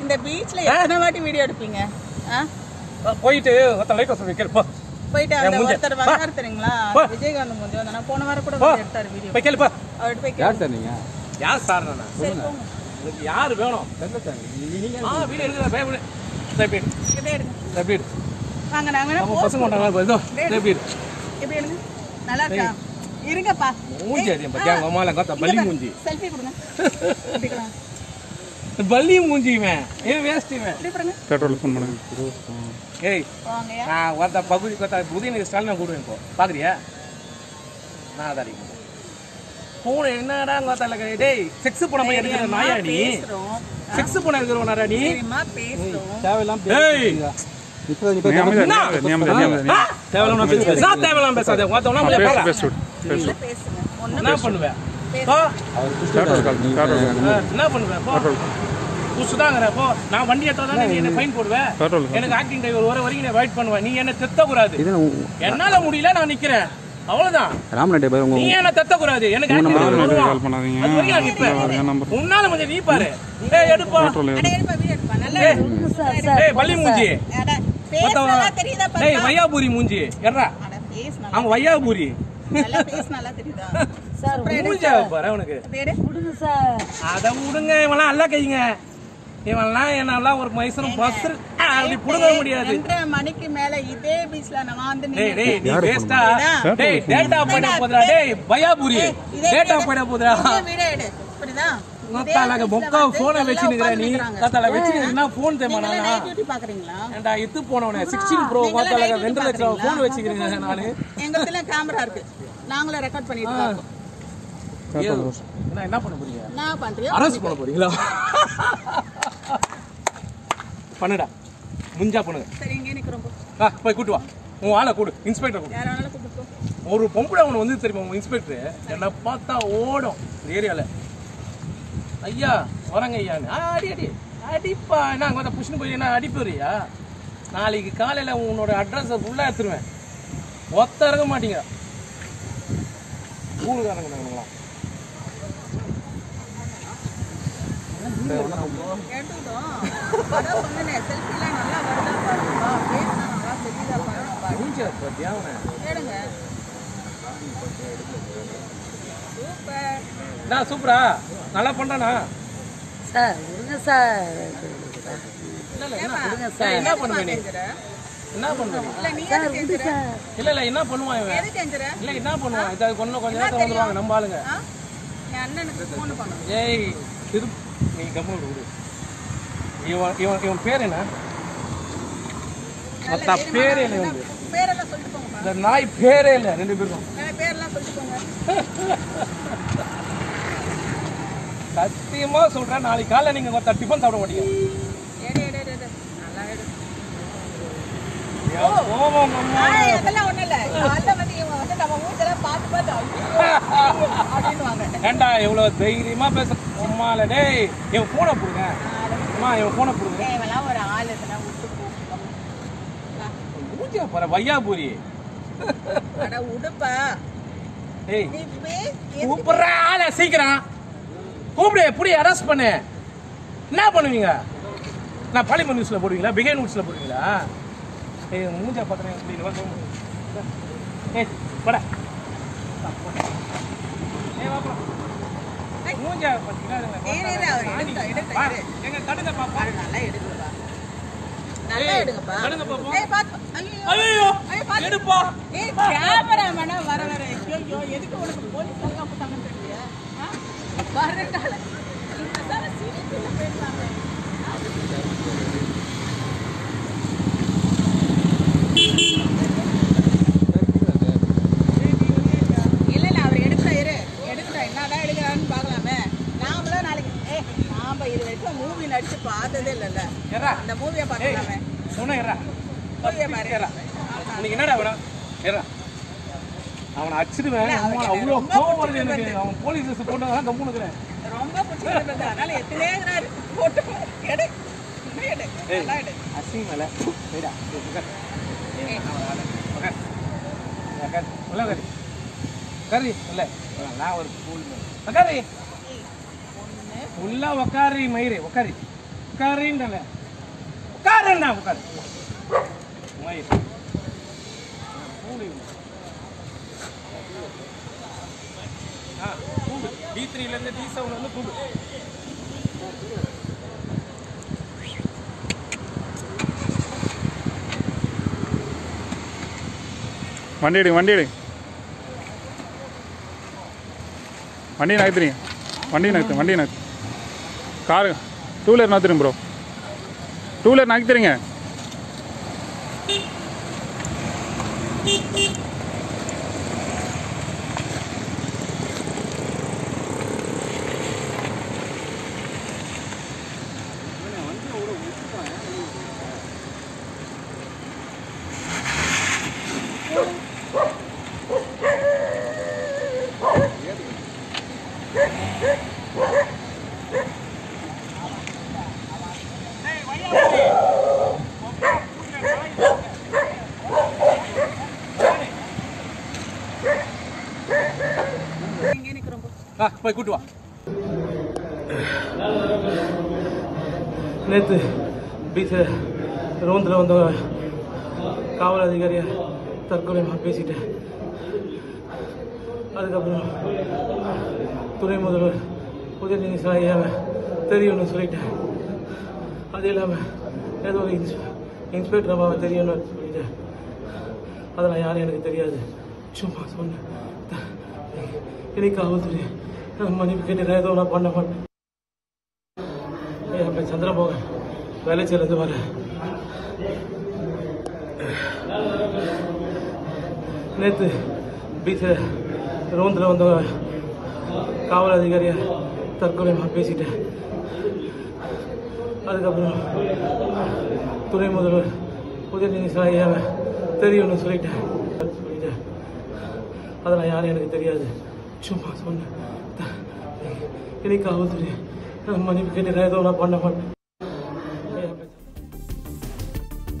இந்த பீச்ல எத்தனை வாட்டி வீடியோ எடுப்பீங்க? ஆ? போயிட்டு ஒருத்தன் லைட் வசதி வைக்கிற போ. போயிட்டு அந்த. ஒருத்தர் வந்தாரு தெரியுங்களா. விஜயகாந்த் மூஞ்சி வந்தானா போன வாரம் கூட வந்து எடுத்தாரு வீடியோ போய் கேளுப்பா அவர்கிட்ட போய் யார் சார் நீங்க? யார் சார் நானா? சரி போங்க. உங்களுக்கு யார் வேணும்? தெரியல சார். நீங்க ஆ வீடு எடுக்கிற பயப்படு எப்படி இப்படி எடுங்க. எப்படி வாங்க நாங்க பசங்க கொண்டாங்க இதோ எப்படி இப்படி எடுங்க? நல்லா இருக்கா? இருங்கப்பா. மூஞ்சி அதிகம் பத்தியா? காத்தா பள்ளி மூஞ்சி. செல்ஃபி கொடுங்க. இப்படிக்கலாம் பள்ளி மூஞ்சி இவன். ஏன் வேஸ்ட் இவன் பெட்ரோல் ஃபோன் பண்ணுங்க. ஏய் நான் ஒருத்த பகுதி கொத்தா உதயநிதி ஸ்டாலின் நான் கூடுவேன் இப்போ. பாக்குறியா? நான் அதான் அடிக்க போன என்னடா கோத்தால டேய் செக்ஸ் போன மாதிரி எடுக்கிற நாயா நீ செக்ஸ் போன இருக்கிறவனாடா நீ தேவையில்லாம் ஆ? தேவையில்லாம பேசாத. நான் தேவையில்லாம பேசாத. ஒருத்தவனா நம்மள என்ன பண்ணுவேன் என்ன பண்ணுவேன் போ. புதுசுதாங்கிற, போ. நான் வண்டி எடுத்தா தானே நீ என்ன ஃபைன் போடுவேன் எனக்கு ஆக்டிங் டிரைவர் வர வரைக்கும் வெயிட் பண்ணுவேன் நீ என்ன தெத்த கூடாது என்னால முடியல நான் நிக்கிறேன். அவ்வளவுதான். ராமநாட்டை பேர் நீ என்ன தெத்த கூடாது எனக்கு நான் நிப்பேன். உன்னால கொஞ்சம் நீ பாரு. ஏய் எடுப்பா. அட எடுப்பா. வீடியோ எடுப்பா. நல்லா எடுங்க. ஏய் பள்ளி மூஞ்சி. தெரியுதா வையாபுரி மூஞ்சி. எட்ரா அவன் வையாபுரி. நல்லா நல்லா சார் மூஞ்சா பாரு அவனுக்கு விடுங்க சார். அத விடுங்க இவன்லாம் அல்ல கைங்க. இவன்லாம் என்னெல்லாம் ஒரு மைசூரும் பஸ் அப்படி புடுங்க முடியாது. மணிக்கு மேல இதே பீச்ல நான் வந்து டேய் நீ வேஸ்டா. டேய் டேட்டா போட போதுடா டேய் பயாபுரி. இதே டேட்டா போட போதுடா. புரியுதா? தாலாக மொக்கா போனை வச்சு நிக்கிற நீ. தாத்தால வச்சு நிக்கிறா போன் தேமா நீங்களே நானா? நைட் டியூட்டி பாக்குறீங்களா ஏன்டா இத்து போனவனே 16 ப்ரோ தாத்தால ரெண்டு லட்சம் போன் வச்சுக்கிறீங்க நானு. எங்கத்துல கேமரா இருக்கு. நாங்களும் ரெக்கார்ட் பண்ணிட்டு இருக்கோம் என்ன என்ன பண்ண போறீங்க? நான் அரசு பண்ண போறீங்களா? பண்ணுடா. முஞ்சா பண்ணுங்க. சரி இங்கே நிக்கிறோம் போ. ஆ போய் கூட்டு வா. உன் ஆளை கூடு. இன்ஸ்பெக்டர் கூடு. யார. ஒரு பொம்பளை அவன் வந்து தெரியுமா உங்க இன்ஸ்பெக்டர் என்ன பார்த்தா ஓடும். இந்த ஏரியால ஐயா வரங்க ஐயான்னு அடி அடி. அடிப்பா. என்ன அங்கே வந்து புஷ்னு போய் என்ன அடிப்பறியா நாளைக்கு காலையில உன்னோட அட்ரஸை ஃபுல்லாக எடுத்துருவேன். ஒத்த இறங்க மாட்டீங்க பார்த்தியா அவனை கேளுங்க. சூப்பர். நல்லா பண்றானா சார் விடுங்க சார் என்ன பண்ணுவேன்? என்ன பண்ணுவேன் இல்ல, இல்ல இல்ல என்ன பண்ணுவான் இவன்? இல்ல என்ன பண்ணுவான்? இது கொஞ்சம் கொஞ்ச நேரத்துல வந்துருவாங்க நம்ம ஆளுங்க. ஏய் திரு நீ கம்முனு விடு இவன் இவன் இவன் பேர் என்ன? மொத்த பேரே இல்லை இருந்தா இவனுக்கு பேரெல்லாம் சொல்லிட்டு போங்கப்பா. இந்த நாய் பேரே இல்லை ரெண்டு நல்ல பேரெல்லாம் சொல்லிட்டு போங்க. சத்தியமா சொல்றேன் நாளைக்கு காலைல நீங்க டிஃபன் சாப்பிட மாட்டீங்க எடு, எடு, எடு, எடு. நல்லா எடு. என் கோபம் உங்க அம்மா. ஆ, அதெல்லாம் ஒண்ணும் இல்ல. காலைல வந்து இவங்க வந்து நம்ம மூஞ்செல்லாம் பார்த்து பார்த்து, ஐயோ, அப்படின்னுவாங்க. ஏன்டா இவ்வளவு தைரியமா பேச அம்மால டேய் இவன் போனை போடுங்க. அம்மா இவன் போனை போடுங்க. ஏய், இவன்லாம் ஒரு ஆள் இதெல்லாம் விட்டு போ. மூஞ்சியா பாரு வையாபுரி. உடுப்பா. பே- கூப்பிடுற ஆளை சீக்கிரம். கூப்பிடு எப்படி அரெஸ்ட் பண்ணு. என்ன பண்ணுவீங்க? நான் பாலிமர் நியூஸ்ல போடுவீங்களா? பிகை நியூஸ்ல போடுவீங்களா? ஏய் மூஞ்சா பார்த்தேன் எப்படி வா. ஏய் போடா ஏய் வா போலாம். ஏய், மூஞ்சா இரு. எங்க கடுங்க பாப்பா பாரு, நல்லா எடுங்கப்பா. நல்லா எடுங்கப்பா. எடுங்க பாப்போம். ஏய் பாத்து ஐயோ ஐயோ. எடுப்பா. ஏய் கேமராமேனா வர வர. ஐயோ எதுக்கு உனக்கு போலீஸ் எல்லாம் போட்டாங்கன்னு தெரியல இந்த தர பேசுறாங்க இல்ல இல்ல அவர் எடுக்கிறா இரு எடுக்கிறா என்னதான் எடுக்கிறான்னு பார்க்கலாமே நாமளும் நாளைக்கு ஏ நாம இது வரைக்கும் மூவி நடிச்சு பார்த்ததே இல்லைல்ல. அந்த மூவியை பார்க்கலாமே. சொன்ன ஏறா. மூவியை பாரு. ஏறா இன்னைக்கு என்னடா வேணும்? ஏறா. அவனை அடிச்சிடுவேன். அவ்வளோ கோவம் வருது பிடிச்சிருக்கு எனக்கு அவன் போலீஸ் ட்ரெஸ் போட்டதான் கம்முன்னு இருக்கிறேன் ரொம்ப பிடிச்சிருந்தது அதனால எத்தனைங்கிறாரு போட்டு எடு. இன்னும் எடு. நல்லா எடு அசிங்க மேல சரிடா உட்கார் உட்கார் உட்கார் உள்ள உட்காரு உட்காரு இல்ல நான் ஒரு ஸ்கூல் உட்காரு ஒண்ணு உள்ள உட்காரு மயிறு உட்காரு உட்காருன்றல உட்காருண்ணா உட்காரு மயில் ஆ கூடு டி த்ரீலேருந்து டி செவன் வந்து வண்டி எடுங்க வண்டி எடுங்க. வண்டி நகர்த்துறீங்க வண்டி நகர்த்து வண்டி நகர்த்து. காரு டூ வீலர் நகர்த்துறீங்க ப்ரோ டூ வீலர் நகர்த்துறீங்க போய் கூட்டு வா. நேற்று பீச்சில் ரோந்தில் வந்தவங்க காவல் அதிகாரியை தற்கொலை பேசிட்டேன். அதுக்கப்புறம் துணை முதல்வர் உதயநிதி சாயாவை தெரியும்னு சொல்லிட்டேன். அது இல்லாமல் ஏதோ ஒரு இன்ஸ் இன்ஸ்பெக்டர் அம்மாவை தெரியும்னு சொல்லிட்டேன். அதெல்லாம் யாரும் எனக்கு தெரியாது. சும்மா சொன்னேன். த- இனி காவல்துறை மன்னிப்பு கேட்டு ஏதோ நான் பண்ண மாட்டேன். என் பேர் சந்திரமோகன் வேலைச்சேர்ந்து வரேன் நேற்று பீச்சில் ரோந்தில் வந்து காவல் அதிகாரியை தற்கொலைமாக பேசிட்டேன். அதுக்கப்புறம் துணை முதல்வர் உதயநிதி சாயாவை தெரியும்னு சொல்லிட்டேன். சொல்லிட்டேன். அதெல்லாம் யாரும் எனக்கு தெரியாது. சும்மா சொன்னேன். த- இனி காவல்துறை மன்னிப்பு கேட்டு ஏதோ நான் பண்ண மாட்டேன்.